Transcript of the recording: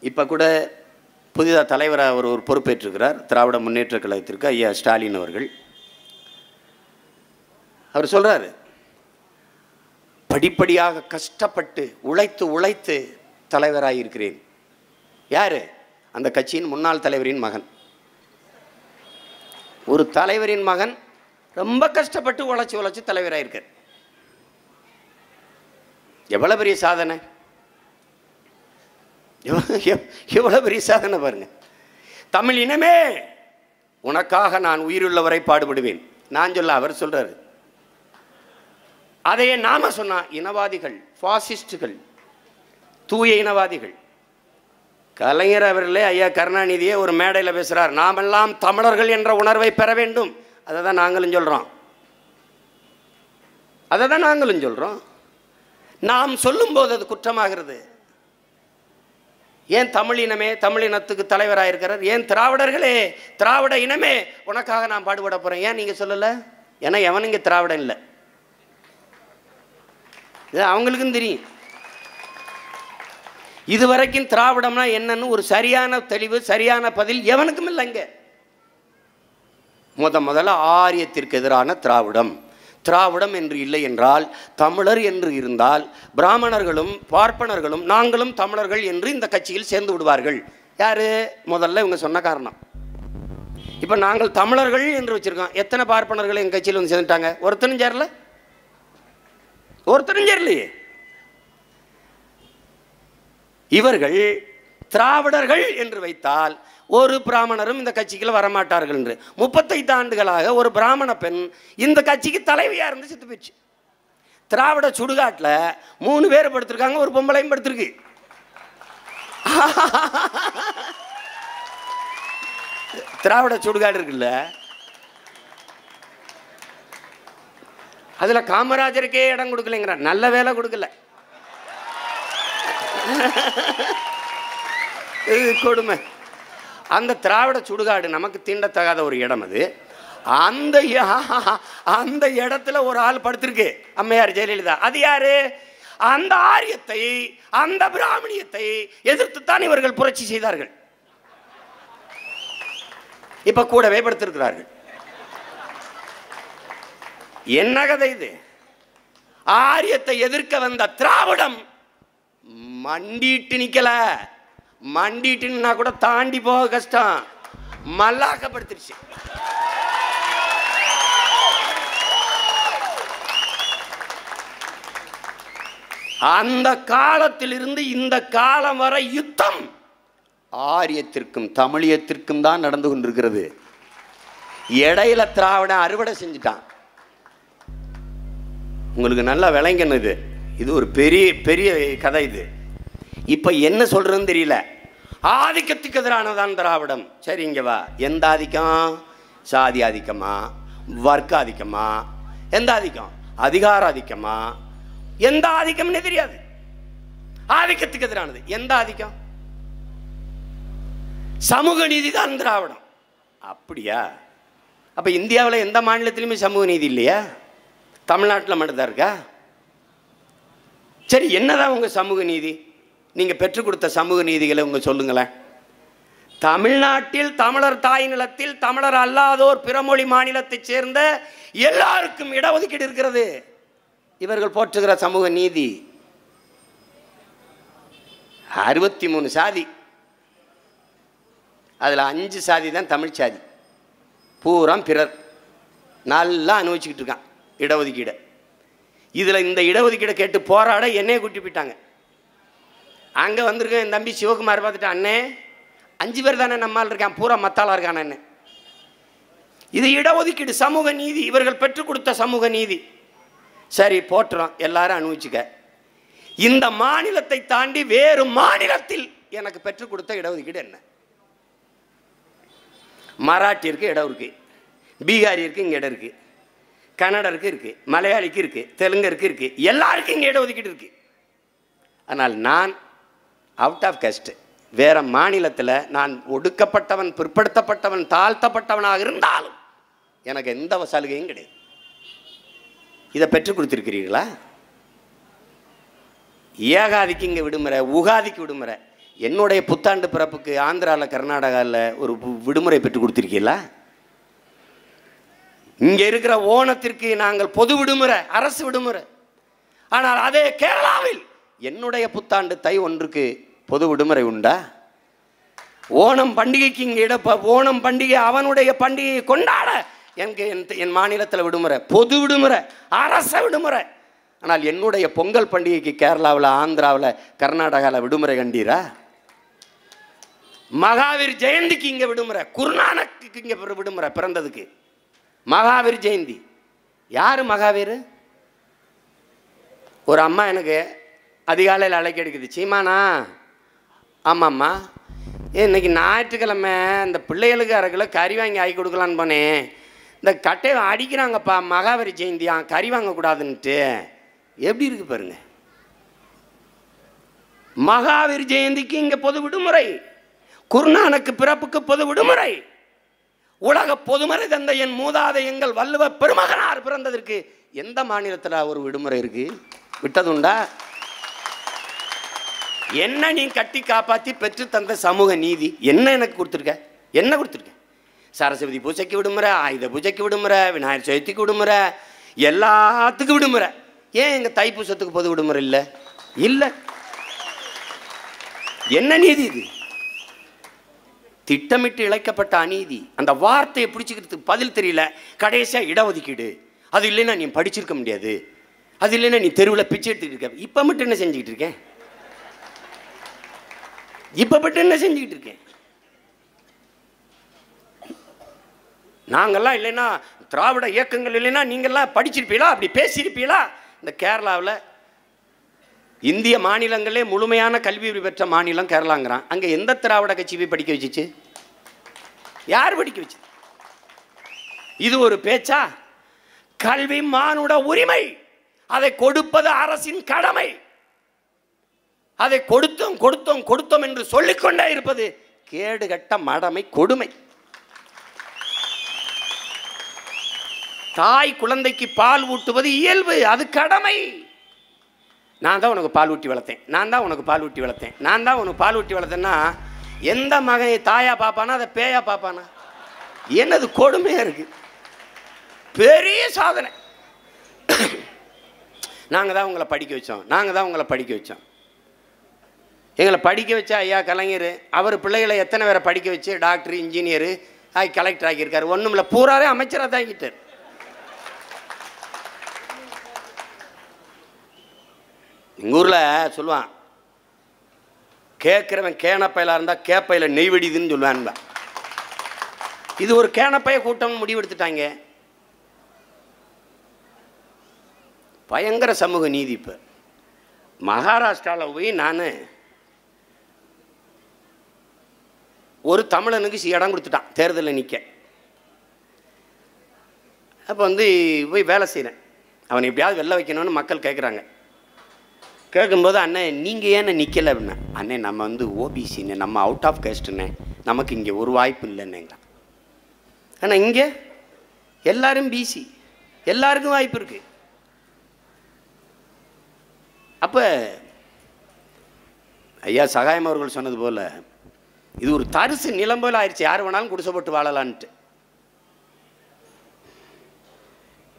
இப்போ கூட புதிதாக தலைவராக அவர் ஒரு பொறுப்பேற்றிருக்கிறார். திராவிட முன்னேற்ற கழகத்திற்கு ஐயா ஸ்டாலின் அவர்கள். அவர் சொல்கிறாரு படிப்படியாக கஷ்டப்பட்டு உழைத்து உழைத்து தலைவராக இருக்கிறேன். யார்? அந்த கட்சியின் முன்னாள் தலைவரின் மகன். ஒரு தலைவரின் மகன் ரொம்ப கஷ்டப்பட்டு உழைச்சி உழைச்சி தலைவராக இருக்கார். எவ்வளோ பெரிய சாதனை? எவ்வளோ பெரிய சாதனை பாருங்கள் தமிழ் இனமே உனக்காக நான் உயிருள்ளவரை பாடுபடுவேன். நான் சொல்ல அவர் சொல்கிறாரு அதையே நாம சொன்னா இனவாதிகள் ஃபாசிஸ்டுகள் தூய இனவாதிகள். கலைஞர் அவர்களே ஐயா கருணாநிதியே ஒரு மேடையில் பேசுகிறார் நாமெல்லாம் தமிழர்கள் என்ற உணர்வை பெற வேண்டும். அதை தான் நாங்களும் சொல்கிறோம் அதை தான் நாங்களும் சொல்கிறோம் நாம் சொல்லும்போது அது குற்றமாகிறது. ஏன் தமிழ் இனமே தமிழ் இனத்துக்கு தலைவராக இருக்கிறார் ஏன் திராவிடர்களே திராவிட இனமே உனக்காக நான் பாடுபட போகிறேன் ஏன் நீங்கள் சொல்லலை? ஏன்னா எவனும் இங்கே திராவிடம் இல்லை. இது அவங்களுக்கும் தெரியும். இதுவரைக்கும் திராவிடம்னா என்னன்னு ஒரு சரியான தெளிவு சரியான பதில் எவனுக்கும் இல்லைங்க முத முதல்ல ஆரியத்திற்கு எதிரான திராவிடம். திராவிடம் என்று இல்லை என்றால் தமிழர் என்று இருந்தால் பிராமணர்களும் பார்ப்பனர்களும் நாங்களும் தமிழர்கள் என்று இந்த கட்சியில் சேர்ந்து விடுவார்கள். யாரு? முதல்ல இவங்க சொன்ன காரணம். இப்போ நாங்கள் தமிழர்கள் என்று வச்சுருக்கோம். எத்தனை பார்ப்பனர்கள் எங்கள் கட்சியில் வந்து சேர்ந்துட்டாங்க? ஒருத்தனும் சேரல. ஒருத்தரும் சேரலையே. இவர்கள் திராவிடர்கள் என்று வைத்தால் ஒரு பிராமணரும் இந்த கட்சிக்குள்ள வரமாட்டார்கள் என்று. முப்பத்தைந்து ஆண்டுகளாக ஒரு பிராமண பெண் இந்த கட்சிக்கு தலைவியாக இருந்து செத்து போயிடுச்சு. திராவிட சுடுகாட்டில் மூணு பேர் படுத்திருக்காங்க ஒரு பொம்பளையும் படுத்திருக்கு. திராவிட சுடுகாடு இருக்குல்ல? அதில் காமராஜருக்கே இடம் கொடுக்கலைங்கிறார். நல்ல வேலை கொடுக்கல. இது கொடுமை. அந்த திராவிட சுடுகாடு நமக்கு தீண்டத்தகாத ஒரு இடம் அது. அந்த அந்த இடத்துல ஒரு ஆள் படுத்திருக்கு. அம்மையார் ஜெயலலிதா. அது யாரு? அந்த ஆரியத்தை அந்த பிராமணியத்தை எதிர்த்துத்தான் இவர்கள் புரட்சி செய்தார்கள். இப்ப கூடவே படுத்திருக்கிறார்கள். என்ன கதை இது? ஆரியத்தை எதிர்க்க வந்த திராவிடம் மண்டிட்டு நிக்கல. மண்டிட்டுன்னா கூட தாண்டி போக கஷ்டம். மல்லாக்கப்படுத்திருச்சு. அந்த காலத்திலிருந்து இந்த காலம் வரை யுத்தம் ஆரியத்திற்கும் தமிழியத்திற்கும் தான் நடந்து கொண்டிருக்கிறது. இடையில திராவிட அறுவடை செஞ்சுட்டான். உங்களுக்கு நல்லா விளங்கணும் இது. இது ஒரு பெரிய பெரிய கதை இது. இப்போ என்ன சொல்கிறதுன்னு தெரியல. ஆதிக்கத்துக்கு எதிரானதான் திராவிடம். சரி இங்க வா. எந்த ஆதிக்கம்? சாதி ஆதிக்கமா? வர்க்க ஆதிக்கமா? எந்த ஆதிக்கம்? அதிகார ஆதிக்கமா? எந்த ஆதிக்கம்னே தெரியாது. ஆதிக்கத்துக்கு எதிரானது. எந்த ஆதிக்கம்? சமூக நீதி தான் திராவிடம். அப்படியா? அப்ப இந்தியாவில் எந்த மாநிலத்திலுமே சமூக நீதி இல்லையா? தமிழ்நாட்டில் மட்டும்தான் இருக்கா? சரி என்னதான் உங்க சமூக நீதி? நீங்கள் பெற்றுக் கொடுத்த சமூக நீதிகளை உங்கள் சொல்லுங்களேன். தமிழ்நாட்டில் தமிழர் தாய் நிலத்தில் தமிழர் அல்லாதோர் பிறமொழி மாநிலத்தைச் சேர்ந்த எல்லாருக்கும் இடஒதுக்கீடு இருக்கிறது. இவர்கள் போற்றுகிற சமூக நீதி அறுபத்தி மூணு சாதி. அதில் அஞ்சு சாதி தான் தமிழ் சாதி. பூராம் பிறர். நல்லா அனுபவிச்சுக்கிட்டு இருக்கான் இடஒதுக்கீடை. இதில் இந்த இடஒதுக்கீடை கேட்டு போராட என்னையே கூட்டி போயிட்டாங்க. அங்கே வந்திருக்கேன் என் தம்பி சிவகுமார் பார்த்துட்டு அண்ணே அஞ்சு பேர் தானே நம்மால் இருக்கான் பூரா மத்தாளாக இருக்கான் அண்ணே. இது இடஒதுக்கீடு சமூக நீதி இவர்கள் பெற்றுக் கொடுத்த சமூக நீதி. சரி போட்டுறோம் எல்லாரும் அனுபவிச்சுக்க. இந்த மாநிலத்தை தாண்டி வேறு மாநிலத்தில் எனக்கு பெற்றுக் கொடுத்த இடஒதுக்கீடு என்ன? மராட்டியருக்கு இடம் இருக்குது பீகாரி இருக்குது இங்கே இடம் இருக்குது கன்னடருக்கு இருக்குது மலையாளிக்கு இருக்குது தெலுங்கருக்கு இருக்குது எல்லாருக்கும் இங்கே இடஒதுக்கீடு இருக்குது ஆனால் நான் அவுட் ஆஃப் கஸ்ட் வேறு மாநிலத்தில் நான் ஒடுக்கப்பட்டவன் பிற்படுத்தப்பட்டவன் தாழ்த்தப்பட்டவனாக இருந்தாலும் எனக்கு எந்த சலுகையும் கிடையாது. இதை பெற்றுக் கொடுத்துருக்கிறீர்களா? ஏகாதிக்கு இங்கே விடுமுறை உகாதிக்கு விடுமுறை. என்னுடைய புத்தாண்டு பிறப்புக்கு ஆந்திராவில் கர்நாடகாவில் ஒரு விடுமுறை பெற்றுக் கொடுத்துருக்கீங்களா இங்கே இருக்கிற ஓணத்திற்கு நாங்கள் பொது விடுமுறை அரசு விடுமுறை. ஆனால் அதே கேரளாவில் என்னுடைய புத்தாண்டு தை ஒன்றுக்கு பொது விடுமுறை உண்டா? ஓணம் பண்டிகைக்கு இங்கே இடப்ப ஓணம் பண்டிகை அவனுடைய பண்டிகையை கொண்டாட எனக்கு என் என் மாநிலத்தில் விடுமுறை பொது விடுமுறை அரச விடுமுறை. ஆனால் என்னுடைய பொங்கல் பண்டிகைக்கு கேரளாவில் ஆந்திராவில் கர்நாடகாவில் விடுமுறை கண்டீரா? மகாவீர் ஜெயந்திக்கு இங்கே விடுமுறை குருநானக்கு இங்கே விடுமுறை பிறந்ததுக்கு. மகாவீர் ஜெயந்தி. யார் மகாவீர்? ஒரு அம்மா எனக்கு அதிகாலையில் அழைக்க எடுக்குது சீமானா? ஆமாம்மா. ஏ, இன்னைக்கு ஞாயிற்றுக்கிழமை இந்த பிள்ளைகளுக்கு அரை கிலோ கறி வாங்கி ஆக்கி கொடுக்கலான்னு போனேன். இந்த கட்டையை அடிக்கிறாங்கப்பா மகாவரி ஜெயந்தியா கறி வாங்கக்கூடாதுன்ட்டு எப்படி இருக்கு பாருங்க. மகாவீர் ஜெயந்திக்கு இங்கே பொது விடுமுறை. குருநானக்கு பிறப்புக்கு பொது விடுமுறை. உலக பொதுமறை தந்த என் மூதாதை எங்கள் வள்ளுவ பெருமகனார் பிறந்ததற்கு எந்த மாநிலத்தில் ஒரு விடுமுறை இருக்கு? விட்டதுண்டா? என்ன நீ கட்டி காப்பாற்றி பெற்று தந்த சமூக நீதி? என்ன எனக்கு கொடுத்துருக்க? என்ன கொடுத்துருக்க? சரஸ்வதி பூஜைக்கு விடுமுறை ஆயுத பூஜைக்கு விடுமுறை விநாயகர் சதுர்த்திக்கு விடுமுறை எல்லாத்துக்கும் விடுமுறை. ஏன் எங்கள் தைப்பூசத்துக்கு பொது விடுமுறை இல்லை? இல்லை. என்ன நீதி இது? திட்டமிட்டு இழைக்கப்பட்ட அநீதி. அந்த வார்த்தையை பிடிச்சிக்கிறதுக்கு பதில் தெரியல. கடைசியாக இடஒதுக்கீடு அது இல்லைன்னா நீ படிச்சிருக்க முடியாது. அது இல்லைன்னா நீ தெருவில் பிச்சை எடுத்துக்கிட்டு இருக்க. இப்போ மட்டும் என்ன செஞ்சுக்கிட்டு இருக்கேன் இப்போ என்ன செஞ்சுக்கிட்டு இருக்கேன்? நாங்கள்லாம் இல்லைன்னா திராவிட இயக்கங்கள் இல்லைன்னா நீங்கள்லாம் படிச்சிருப்பீங்களா அப்படி பேசியிருப்பீங்களா இந்த கேரளாவில் இந்திய மாநிலங்களே முழுமையான கல்வி பெற்ற மாநிலம் கேரளாங்கிறான். அங்கே எந்த திராவிட கட்சி போய் படிக்க வச்சிச்சு? யார் படிக்க வச்சு இது ஒரு பேச்சா? கல்வி மானுட உரிமை அதை கொடுப்பது அரசின் கடமை. அதை கொடுத்தோம் கொடுத்தோம் கொடுத்தோம் என்று சொல்லிக்கொண்டே இருப்பது கேடுகட்ட மடமை கொடுமை. தாய் குழந்தைக்கு பால் ஊட்டுவது இயல்பு அது கடமை. நான் தான் உனக்கு பால் ஊட்டி வளர்த்தேன். நான் தான் உனக்கு பால் ஊட்டி வளர்த்தேன். நான் தான் உனக்கு பால் ஊட்டி வளர்த்தேன்னா எந்த மகனை தாயா பார்ப்பானா அதை பேயா பார்ப்பானா என்னது கொடுமையாக இருக்கு? பெரிய சாதனை. நாங்கள் தான் உங்களை படிக்க வச்சோம். நாங்கள் தான் உங்களை படிக்க வச்சோம். எங்களை படிக்க வச்ச ஐயா கலைஞர் அவர் பிள்ளைகளை எத்தனை பேரை படிக்க வச்சு டாக்டர் இன்ஜினியரு ஆகி கலெக்டர் ஆக்கியிருக்காரு. ஒன்றும் இல்லை பூராவே அமைச்சராக தான் ஆகிட்டார் எங்கள் ஊரில் சொல்லுவான் கேட்குறவன் கேனப்பையில இருந்தால் கேப்பையில் நெய் வெடிதுன்னு சொல்லுவான்பா இது ஒரு கேனப்பைய கூட்டம் முடிவெடுத்துட்டாங்க பயங்கர சமூக நீதி இப்போ. மகாராஷ்டிராவில் போய் நான் ஒரு தமிழனுக்கு இடம் கொடுத்துட்டான். தேர்தலில் நிற்க அப்போ வந்து போய் வேலை செய்கிறேன் அவனை எப்படியாவது வெளில வைக்கணும்னு மக்கள் கேட்குறாங்க கேட்கும்போது அண்ணன் நீங்கள் ஏன்னு நிற்கலை அப்படின்னா அண்ணே நம்ம வந்து ஓபிசின்னு நம்ம அவுட் ஆஃப் கேஸ்ட்டுண்ணே நமக்கு இங்கே ஒரு வாய்ப்பு இல்லைன்னுங்களா ஆனால் இங்கே எல்லாரும் பிசி எல்லாருக்கும் வாய்ப்பு இருக்குது அப்போ ஐயா சகாயம் அவர்கள் சொன்னது போல் இது ஒரு தரிசு நிலம்பல் ஆயிடுச்சு யார் வேணாலும் குடிசை போட்டு வாழலான்ட்டு.